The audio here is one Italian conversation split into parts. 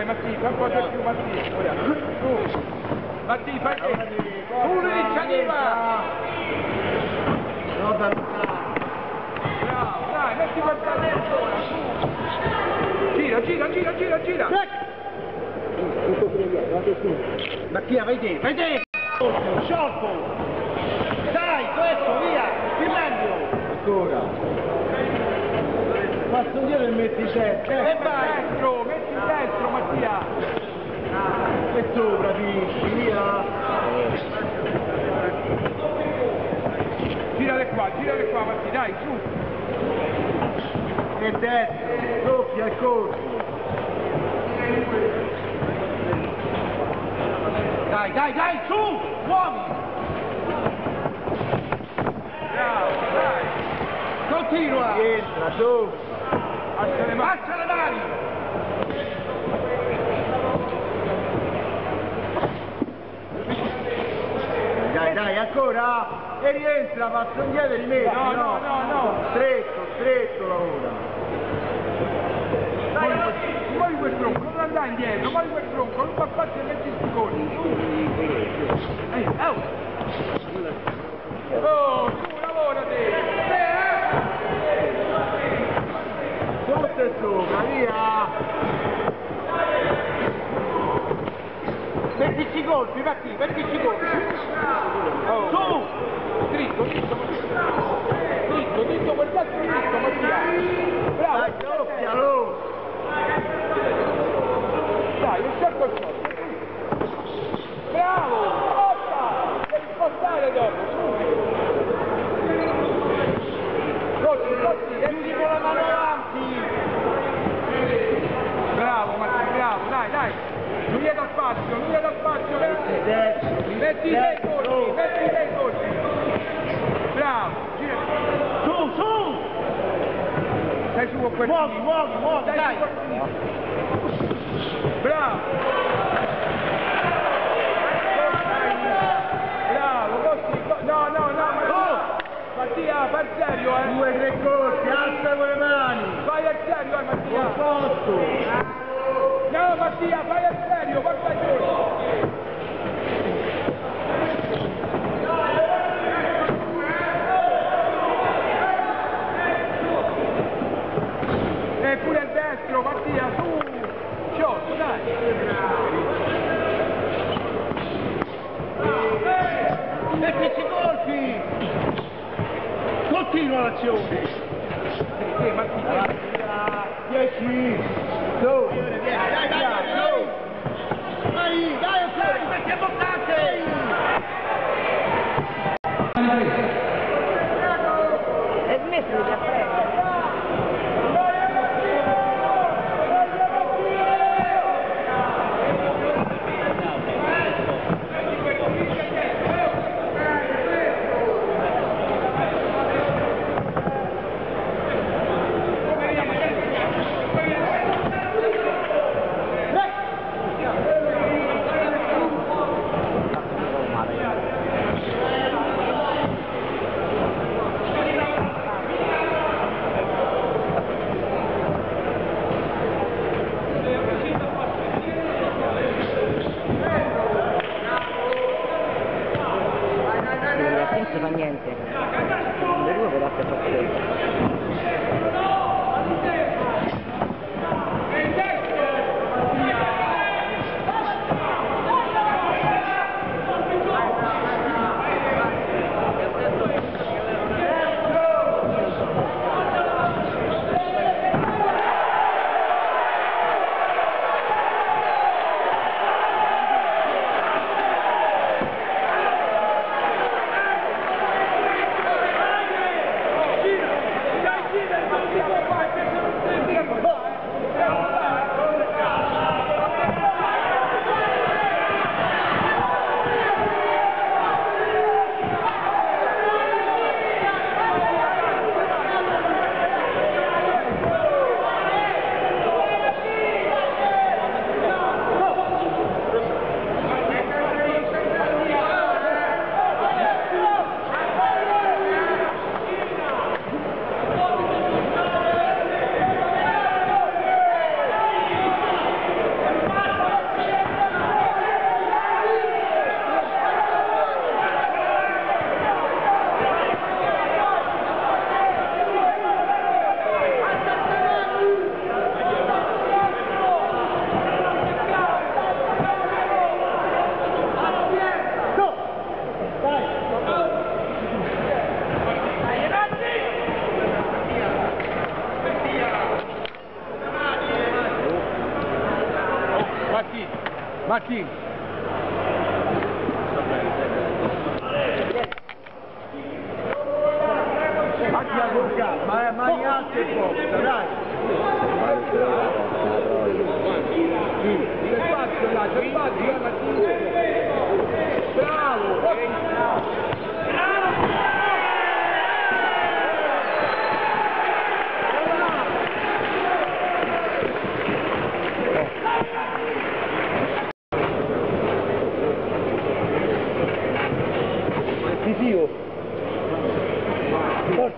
Dai Matti, fai un po' di più Matti. Ora. Tu. Matti, fai te. Tu l'iniziativa. No, da Bravo, dai, metti questa dentro ora, su. Gira, gira, gira, gira, gira. Mattia, vai te, vai te! Sciolto! Dai, questo, via! Silenzio! Ancora! Passo indietro e metti E e vai! Mattia. E sopra, finisci, via! Girale qua, girale qua Matti, dai, su. E destro, doppia e corso! Dai, dai, dai, su! Muovi! Bravo, dai. Continua! Entra, su! Alza le mani. Alza le mani! Dai, dai, ancora! E rientra, passo indietro e rimetti, No, no, no, no. Stretto, stretto lavora! Dai, muovi quel tronco, non andare indietro, muovi quel tronco, non fa parte di mezzi secondi. Ehi, oh. Oh, tu lavora te. Sotto e sopra, via! Mettici i colpi, Matti, mettici i colpi! Oh. Su! Dritto, dritto, dritto, dritto, quel cazzo dritto, Mattia. Bravo, Dai, doppialo! Dai, non c'è qualcosa. Bravo! Forza! Devi spostare dopo, subito. Così, così, Chiudi con la mano avanti! Bravo, Matti, bravo, dai, dai. Non gli dà spazio, non gli dà spazio, metti. Metti dei colpi, metti dei colpi. Bravo, gira. Su, su! Stai su con quel Muovi, muovi, muovi, Dai, dai! Bravo. Bravo, così, no, no. Mattia, fai serio, eh. Due, tre colpi, alza con le mani! Fai il serio, eh, Mattia. No, Mattia, fai il serio, guarda giù. E pure il destro, Mattia, su. Sciotto, dai. Mettici i colpi! Continua l'azione! Sì, Mattia. 10! Su! Dai, dai, dai, su! Vai, dai, ok! Metti a boccate! E smettila di apprendere. senza fa niente. Le due però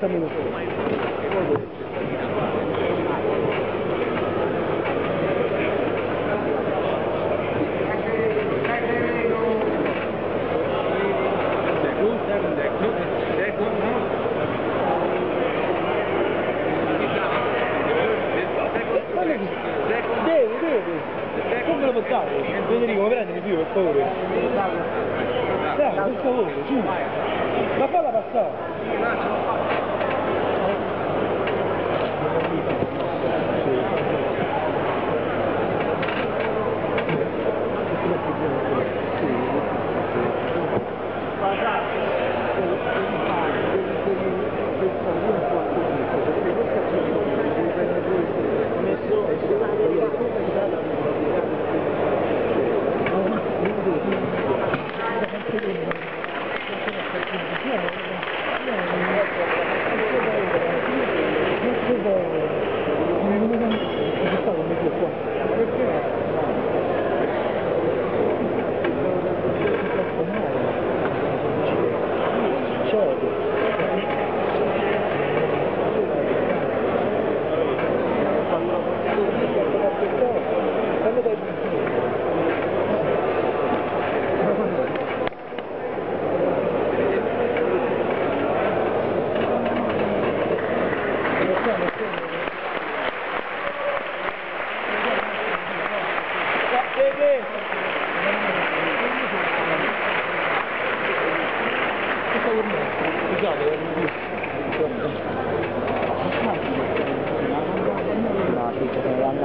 10 minutes. cavolo, giù. Ma falla passare.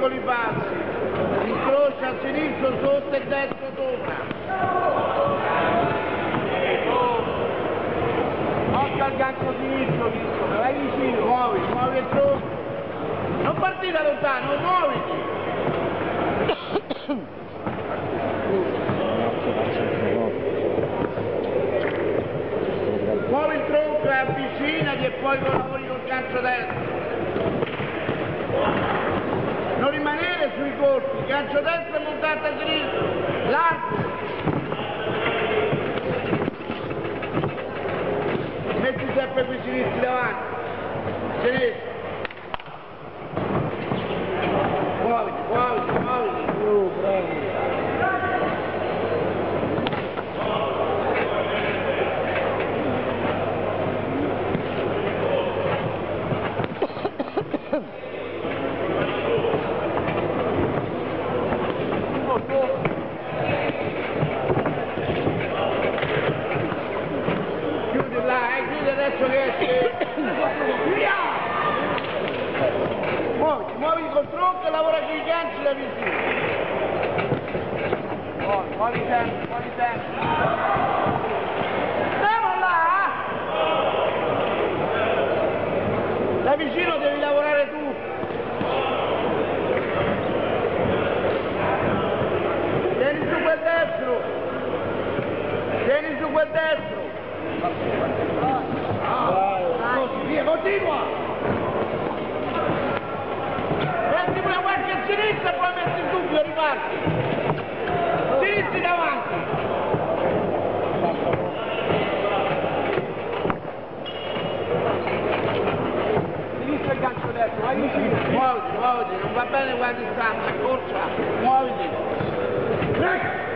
piccoli passi, incrocia a sinistro sotto e destro sopra. Occhio al ganco sinistro, vai vicino, muovi, muovi il tronco. Non partire da lontano, muoviti. muovi il tronco e avvicinati e poi lavori col gancio destro non rimanere sui colpi, calcio destro e montata a sinistra, largo. Metti sempre qui sinistri davanti, sinistro. Muoviti, muoviti, muoviti. Oh, bravo. Chiudi là, eh, chiudi adesso che esce. Via! Muoviti, muoviti col tronco e lavora con i ganci da vicino. Muovi, sempre, muovi sempre. Stiamo là! Da vicino devi lavorare tu. Tieni su quel destro. Tieni su quel destro. Così, via, continua! Metti una a sinistra e poi metti in dubbio, riparti! Sinistri davanti! Sinistra il gancio destro, vai vicino. Muoviti, muoviti, non va bene qua a distanza, corsa, muoviti!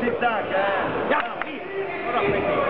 zig zag, eh!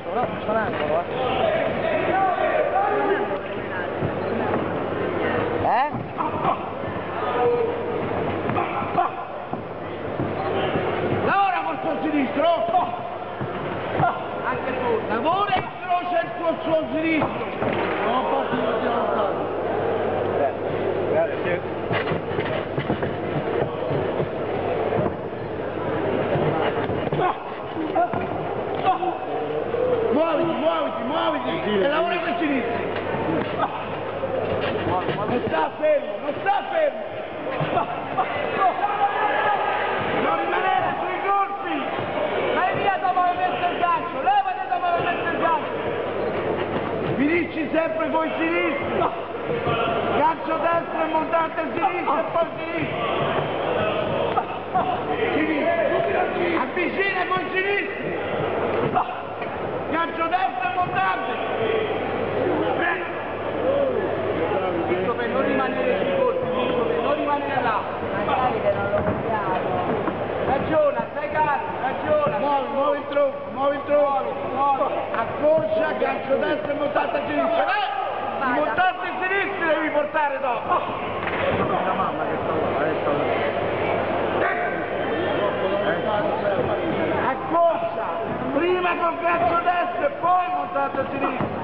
basso, no, c'è l'angolo, eh. Eh? Lavora col suo sinistro! Anche tu! Lavora e croce il tuo suo sinistro! Non posso dire Grazie, Grazie. muoviti e lavora con i sinistri. Non sta fermo, non sta fermo. Non rimanere sui colpi. Vai via dopo aver messo il gancio, levate dopo aver messo il gancio. Finisci sempre con i sinistri. Gancio destro e montante sinistro e poi sinistro. Avvicina con sinistro. Ragiona. Muovi, muovi il tronco, muovi il tronco. Accorcia, gancio destro e montata a sinistra. Eh! I montanti a sinistra devi portare dopo. La mamma che sta là, adesso. Accorcia, prima col gancio destro e poi montata a sinistra.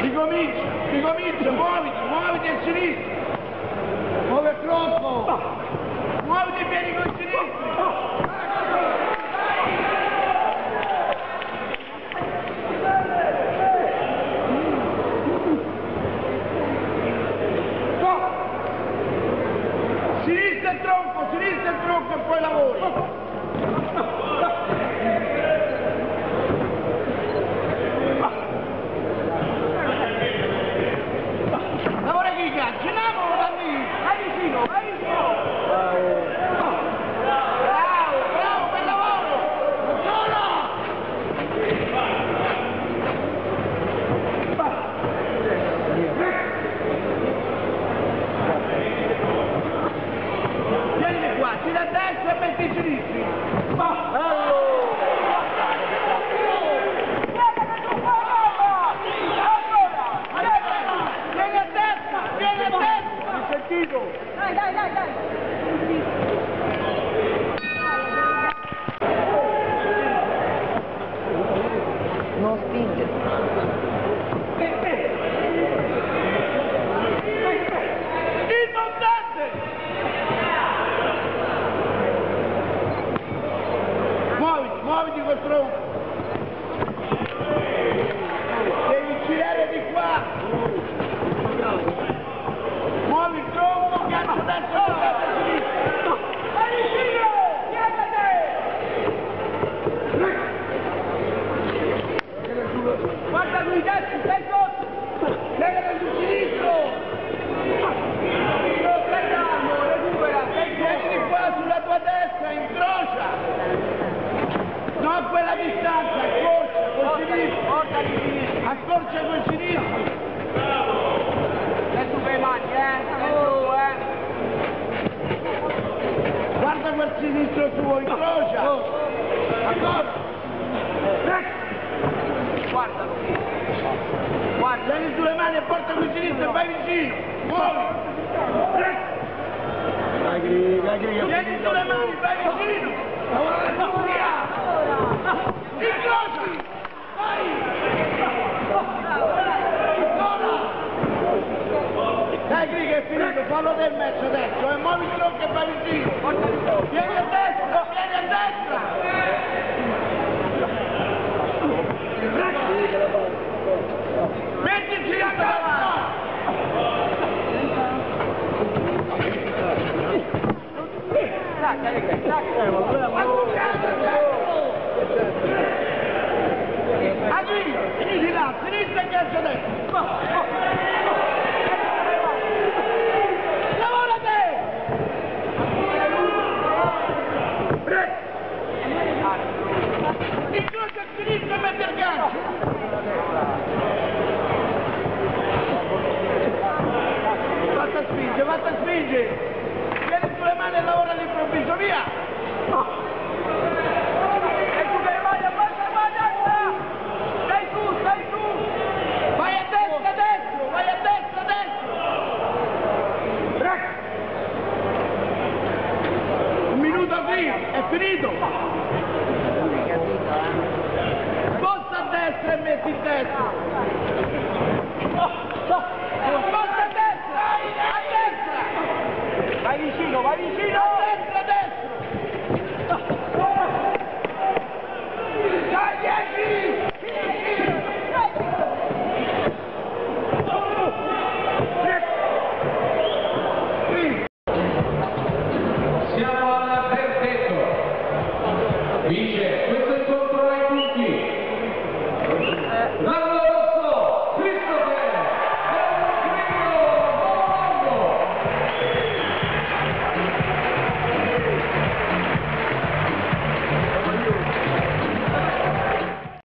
Ricomincia, ricomincia, muoviti, muoviti a sinistra. Muove il tronco. Muoviti e vieni con i sinistri. Sinistra il tronco, sinistra il tronco e poi lavori. Dai Gri che è finito, fallo del match adesso, e muovi il tronco e vai vicino! Vieni a destra, vieni a destra! Mettici a destra! Agli, di là, sinistra e calcio